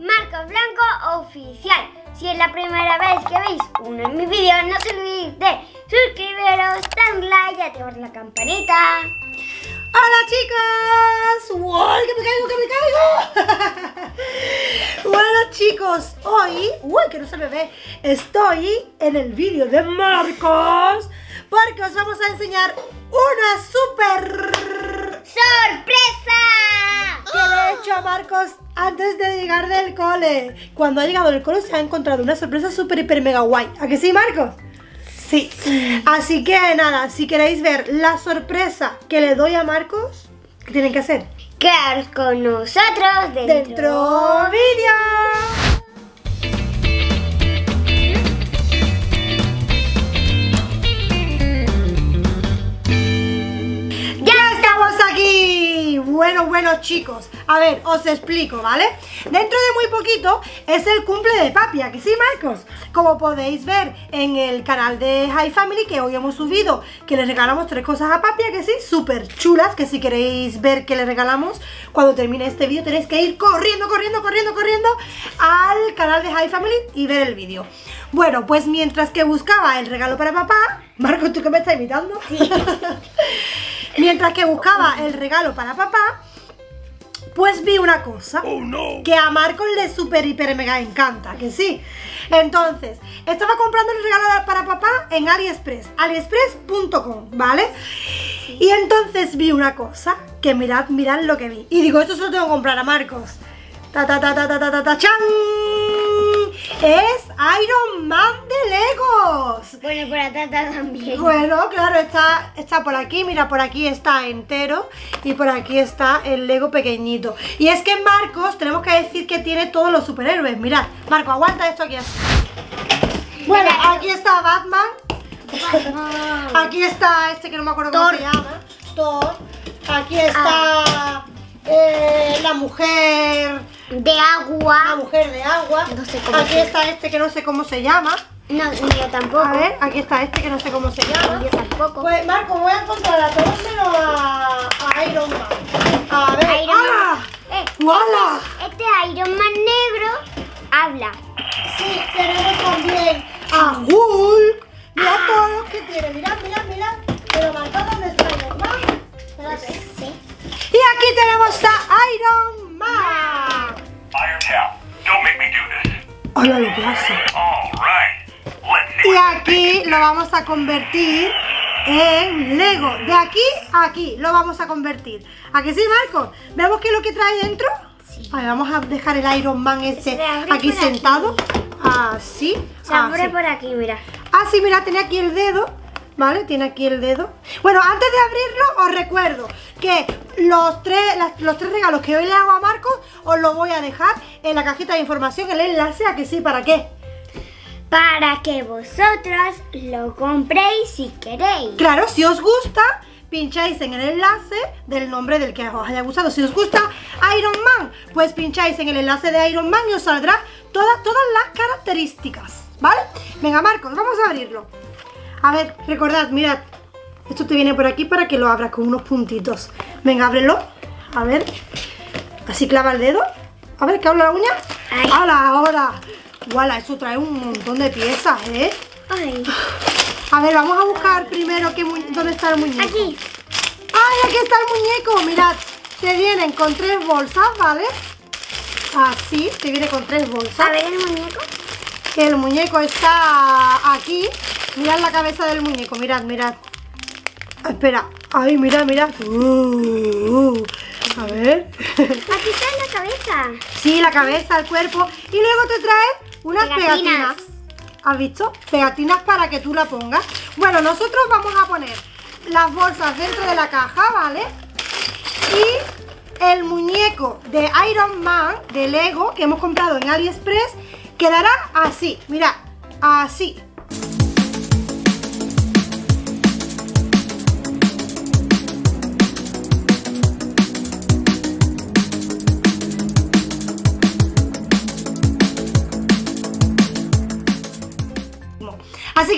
Marcos Blanco Oficial. Si es la primera vez que veis uno de mis vídeos, no se olvidéis de suscribiros, dar like y activar la campanita. ¡Hola chicas! ¡Uy, que me caigo, que me caigo! bueno chicos, hoy, uy, que no se me ve, estoy en el vídeo de Marcos porque os vamos a enseñar una super antes de llegar del cole. Cuando ha llegado del cole se ha encontrado una sorpresa súper, hiper, mega guay. ¿A que sí, Marcos? Sí. Así que nada, si queréis ver la sorpresa que le doy a Marcos, ¿qué tienen que hacer? Quedaros con nosotros dentro, Dentro vídeo. Bueno, bueno chicos, a ver, os explico, ¿vale? Dentro de muy poquito es el cumple de Papi, ¿a que sí, Marcos? Como podéis ver en el canal de High Family, que hoy hemos subido, que le regalamos tres cosas a Papi, ¿a que sí? Súper chulas, que si queréis ver qué le regalamos, cuando termine este vídeo tenéis que ir corriendo, corriendo, corriendo, corriendo al canal de High Family y ver el vídeo. Bueno, pues mientras que buscaba el regalo para papá, Marcos, ¿tú que me estás imitando? Sí. Mientras que buscaba el regalo para papá, pues vi una cosa que a Marcos le super, hiper, mega encanta, que sí. Entonces, estaba comprando el regalo para papá en AliExpress, aliexpress.com, ¿vale? Y entonces vi una cosa, que mirad, mirad lo que vi. Y digo, esto se lo tengo que comprar a Marcos. Ta ta ta ta ta ta ta, ta chan. Es Iron Man de Atrás también. Bueno, claro, está, está por aquí, mira, por aquí está entero y por aquí está el Lego pequeñito. Y es que Marcos tenemos que decir que tiene todos los superhéroes. Mirad, Marco, aguanta esto aquí así. Bueno, aquí está Batman, aquí está este que no me acuerdo cómo Thor. se llama, Thor. Aquí está eh, la mujer, De la agua. mujer de agua. No sé cómo Aquí está este que no sé cómo se llama. No, ni yo tampoco. A ver, aquí está este que no sé cómo se llama. Yo tampoco. Pues Marco, voy a encontrar a todos menos a, a Iron Man. A ver. Iron Man. ¡Ah! Eh, ¡Wala! Este Iron Man negro habla. Sí, tenemos también a Hulk. Mira todos los que tiene. Mirad, mirad, mirad. Pero Marco, ¿dónde está Iron Man? Espérate. Sí. Y aquí tenemos a Iron Man. Iron Cow, don't make me do this. Hola, lo que hace. Y aquí lo vamos a convertir en Lego. De aquí a aquí lo vamos a convertir. ¿A que sí, Marco? ¿Vemos qué es lo que trae dentro? Sí. Vale, vamos a dejar el Iron Man este Se aquí sentado. Así. Se abre así. por aquí, mira. Ah, sí, mira, tiene aquí el dedo. ¿Vale? Tiene aquí el dedo. Bueno, antes de abrirlo, os recuerdo que los tres, las- los tres regalos que hoy le hago a Marcos, os los voy a dejar en la cajita de información, el enlace a que sí, ¿para qué? Para que vosotros lo compréis si queréis. Claro, si os gusta, pincháis en el enlace del nombre del que os haya gustado. Si os gusta Iron Man, pues pincháis en el enlace de Iron Man y os saldrá todas, todas las características, ¿vale? Venga, Marcos, vamos a abrirlo. A ver, recordad, mirad, esto te viene por aquí para que lo abras con unos puntitos. Venga, ábrelo. A ver, así clava el dedo. A ver, ¿qué habla la uña? Ay. ¡Hala, ahora! ¡Wala! Eso trae un montón de piezas, ¿eh? Ay. A ver, vamos a buscar primero qué dónde está el muñeco. Aquí. ¡Ay, aquí está el muñeco! Mirad, te vienen con tres bolsas, ¿vale? Así, te viene con tres bolsas. A ver el muñeco. El muñeco está aquí. Mirad la cabeza del muñeco, mirad, mirad. Espera, ay, mirad, mirad. Uh, uh. A ver. Aquí está la cabeza. sí, la cabeza, el cuerpo. Y luego te trae unas Pegatinas. pegatinas. ¿Has visto? Pegatinas para que tú la pongas. Bueno, nosotros vamos a poner las bolsas dentro de la caja, ¿vale? Y el muñeco de Iron Man, de Lego, que hemos comprado en AliExpress, quedará así. Mira, así.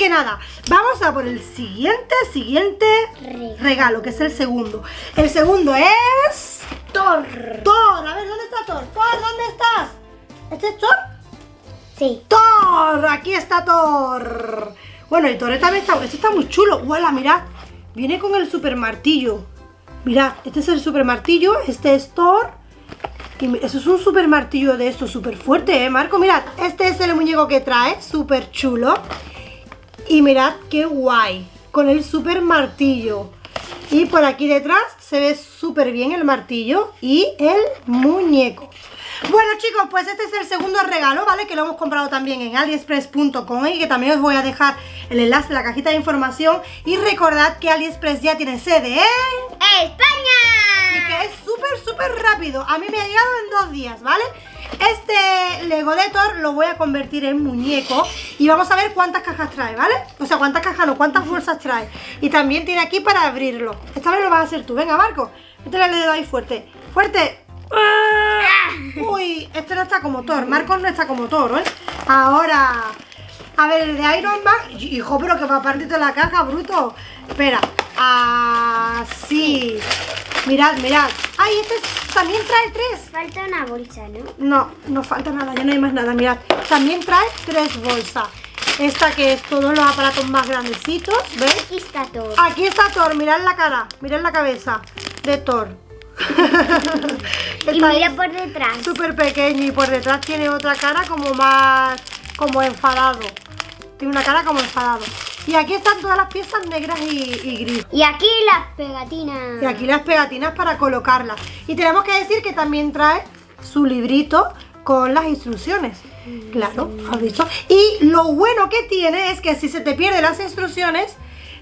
Que nada, vamos a por el siguiente, siguiente Regalo. regalo, que es el segundo. El segundo es... Thor. Thor, a ver, ¿dónde está Thor? Thor, ¿dónde estás? ¿Este es Thor? Sí. ¡Thor! Aquí está Thor. Bueno, y Thor también está, este está muy chulo. ¡Huela, mirad! Viene con el super martillo. Mirad, este es el super martillo, este es Thor. Y eso es un super martillo de esto, súper fuerte, ¿eh, Marco? Mirad, este es el muñeco que trae, súper chulo. Y mirad qué guay, con el super martillo. Y por aquí detrás se ve súper bien el martillo y el muñeco. Bueno chicos, pues este es el segundo regalo, ¿vale? Que lo hemos comprado también en aliexpress.com y que también os voy a dejar el enlace en la cajita de información. Y recordad que AliExpress ya tiene sede en... y ¡España! que es súper, súper rápido. A mí me ha llegado en dos días, ¿vale? Este Lego de Thor lo voy a convertir en muñeco y vamos a ver cuántas cajas trae, ¿vale? O sea, cuántas cajas no, cuántas bolsas trae. Y también tiene aquí para abrirlo. Esta vez lo vas a hacer tú. Venga, Marco, métele el dedo ahí fuerte. ¡Fuerte! Uy, este no está como Thor. Marcos no está como Thor, ¿eh? Ahora, a ver, el de Iron Man. Hijo, pero que va a partir de la caja, bruto. Espera. Así. Mirad, mirad. Ay, este es- también trae tres. Falta una bolsa, ¿no? No, no falta nada, ya no hay más nada. Mirad, también trae tres bolsas. Esta que es todos los aparatos más grandecitos, ¿ves? Aquí está todo. Aquí está Thor, mirad la cara, mirad la cabeza de Thor. y mira por detrás. súper pequeño y por detrás tiene otra cara como más, como enfadado. Tiene una cara como enfadado. Y aquí están todas las piezas negras y, y gris. Y aquí las pegatinas. Y aquí las pegatinas para colocarlas. Y tenemos que decir que también trae su librito con las instrucciones. Claro, has visto. Y lo bueno que tiene es que si se te pierden las instrucciones,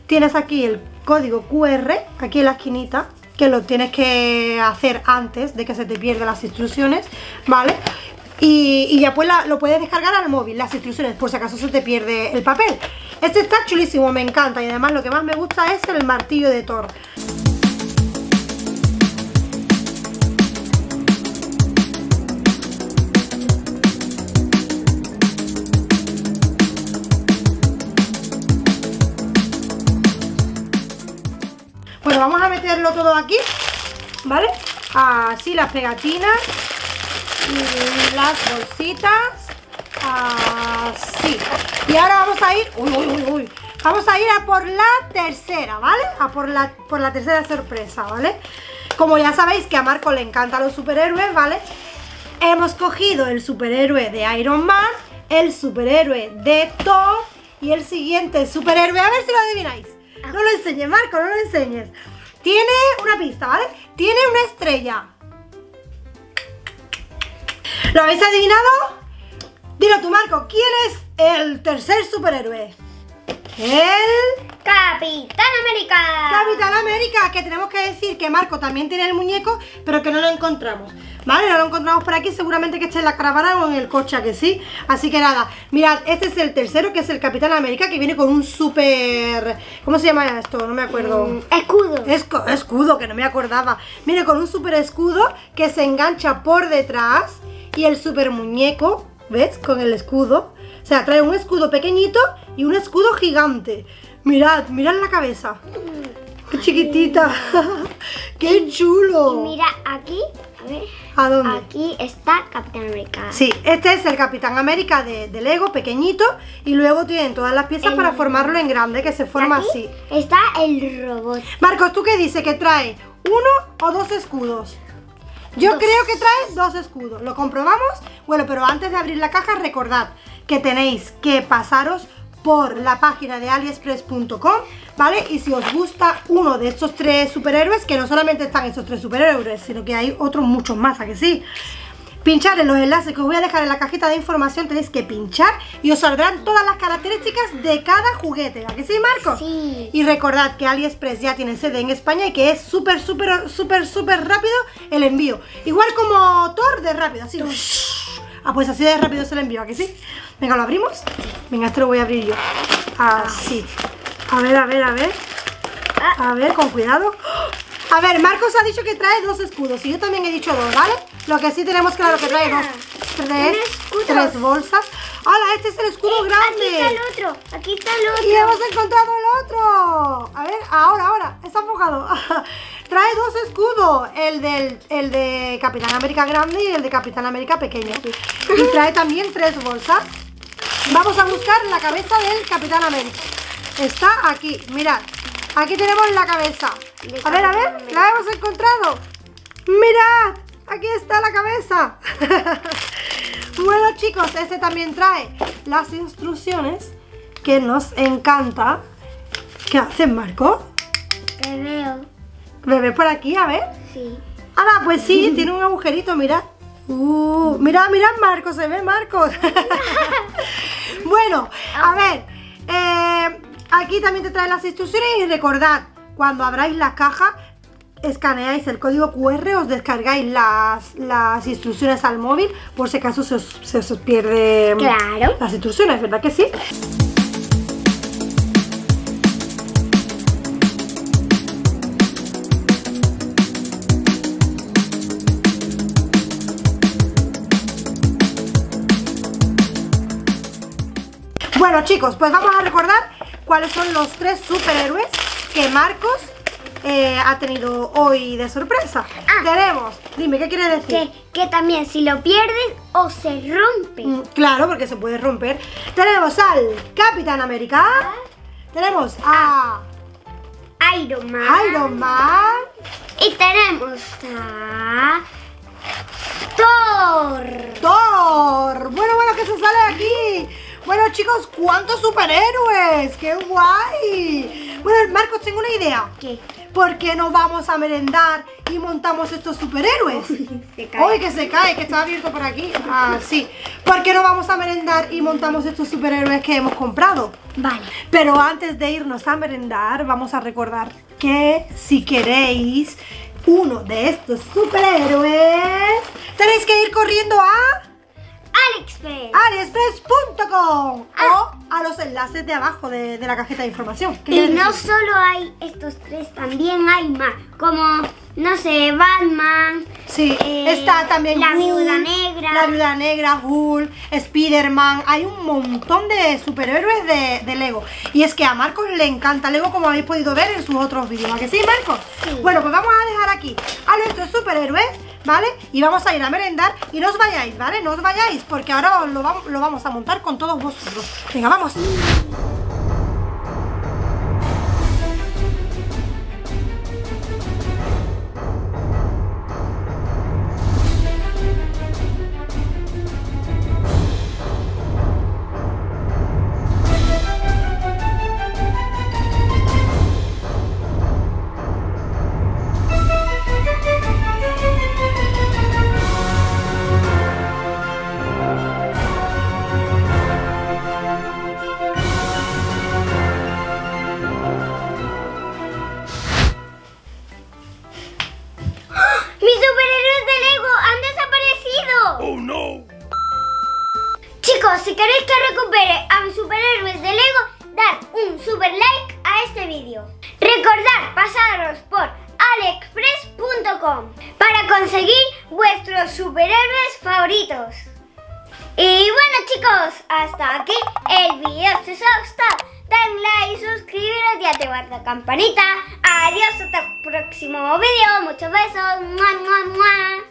tienes aquí el código QR, aquí en la esquinita, que lo tienes que hacer antes de que se te pierdan las instrucciones, ¿vale? Y, y ya pues la- lo puedes descargar al móvil, las instrucciones, por si acaso se te pierde el papel. Este está chulísimo, me encanta. Y además lo que más me gusta es el martillo de Thor. Bueno, vamos a meterlo todo aquí, ¿vale? Así las pegatinas y las bolsitas, así. Y ahora vamos a ir. Vamos a ir a por la tercera, ¿vale? A por la, por la tercera sorpresa, ¿vale? Como ya sabéis que a Marco le encantan los superhéroes, ¿vale? Hemos cogido el superhéroe de Iron Man, el superhéroe de Thor y el siguiente superhéroe, a ver si lo adivináis. No lo enseñes, Marco, no lo enseñes. Tiene una pista, ¿vale? Tiene una estrella. ¿Lo habéis adivinado? Dilo tú, Marco, ¿quién es el tercer superhéroe? El Capitán América. Capitán América, que tenemos que decir que Marco también tiene el muñeco, pero que no lo encontramos. ¿Vale? No lo encontramos por aquí, seguramente que esté en la caravana o en el coche, ¿a que sí. Así que nada, mirad, este es el tercero, que es el Capitán América, que viene con un súper... ¿Cómo se llama esto? No me acuerdo. Mm, Escudo. Esco- escudo, que no me acordaba. Viene con un super escudo que se engancha por detrás y el super muñeco, ¿ves? Con el escudo. O sea, trae un escudo pequeñito y un escudo gigante. Mirad, mirad la cabeza. Qué chiquitita. Qué chulo. Y mira, aquí, a ver. ¿A dónde? Aquí está Capitán América. Sí, este es el Capitán América de, de Lego, pequeñito, y luego tienen todas las piezas El- para formarlo en grande, que se forma Aquí así. está el robot. Marcos, ¿tú qué dices? ¿Que trae uno o dos escudos? Yo Dos. creo que trae dos escudos. ¿Lo comprobamos? Bueno, pero antes de abrir la caja, recordad que tenéis que pasaros por la página de aliexpress.com, ¿vale? Y si os gusta uno de estos tres superhéroes, que no solamente están estos tres superhéroes, sino que hay otros muchos más, ¿a que sí? Pinchar en los enlaces que os voy a dejar en la cajita de información, tenéis que pinchar y os saldrán todas las características de cada juguete, ¿a que sí, Marcos? Sí. Y recordad que AliExpress ya tiene sede en España y que es súper, súper, súper, súper rápido el envío. Igual como Thor de rápido, así. Ah, pues así de rápido es el envío, ¿a que sí? Venga, ¿lo abrimos? Venga, este lo voy a abrir yo. Así. A ver, a ver, a ver. A ver, con cuidado. A ver, Marcos ha dicho que trae dos escudos y yo también he dicho dos, ¿vale? Lo que sí tenemos claro que trae dos. tres, tres bolsas. ¡Hala! Este es el escudo grande. Aquí está el otro, aquí está el otro. Y hemos encontrado el otro. A ver, ahora, ahora. Está enfocado. Trae dos escudos. El, del, el de Capitán América grande y el de Capitán América pequeño. Y trae también tres bolsas. Vamos a buscar la cabeza del Capitán América. Está aquí, mirad. Aquí tenemos la cabeza. A ver, a ver, la hemos encontrado. Mirad, aquí está la cabeza. bueno chicos, este también trae las instrucciones que nos encanta. ¿Qué hacen, Marco? Te veo, Bebé por aquí, a ver. sí. Ah, pues sí, tiene un agujerito, mirad. Uh, mirad, mirad, Marco, se ve Marcos. bueno, a ver. eh, aquí también te trae las instrucciones y recordad, cuando abráis la caja, escaneáis el código QR, os descargáis las, las instrucciones al móvil, por si acaso se os, se os pierde Claro. las instrucciones, ¿verdad que sí? Bueno chicos, pues vamos a recordar cuáles son los tres superhéroes que Marcos eh, ha tenido hoy de sorpresa. Ah. Tenemos, dime, ¿qué quiere decir? Que, que también si lo pierdes o se rompe. Mm, Claro, porque se puede romper. Tenemos al Capitán América. Tenemos a Iron Man. Iron Man. Y tenemos a Thor. Thor. Bueno, bueno, que se sale aquí. Bueno, chicos, ¿cuántos superhéroes? ¡Qué guay! Bueno, Marcos, tengo una idea. ¿Qué? ¿Por qué no vamos a merendar y montamos estos superhéroes? Se cae. Uy, que se cae, que está abierto por aquí. Ah, sí. ¿Por qué no vamos a merendar y montamos estos superhéroes que hemos comprado? Vale. Pero antes de irnos a merendar, vamos a recordar que si queréis uno de estos superhéroes, tenéis que ir corriendo a AliExpress. aliexpress.com o a los enlaces de abajo de, de la cajeta de información. ¿Qué Y no solo hay estos tres, también hay más. Como, no sé, Batman. Sí, eh, está también La Hulk, Viuda Negra. La Viuda Negra, Hulk, Spider-Man. Hay un montón de superhéroes de, de Lego. Y es que a Marcos le encanta Lego, como habéis podido ver en sus otros vídeos. ¿A que sí, Marcos? Sí. Bueno, pues vamos a dejar aquí a nuestros superhéroes, ¿vale? Y vamos a ir a merendar. Y no os vayáis, ¿vale? No os vayáis, porque ahora lo, lo vamos a montar con todos vosotros. Venga, vamos. Si queréis que recupere a mis superhéroes de Lego, dar un super like a este vídeo. Recordad pasaros por aliexpress.com para conseguir vuestros superhéroes favoritos. Y bueno chicos, hasta aquí el vídeo. Si os ha gustado, dan like, suscribiros y activar la campanita. Adiós hasta el próximo vídeo. Muchos besos. ¡Mua, mua, mua!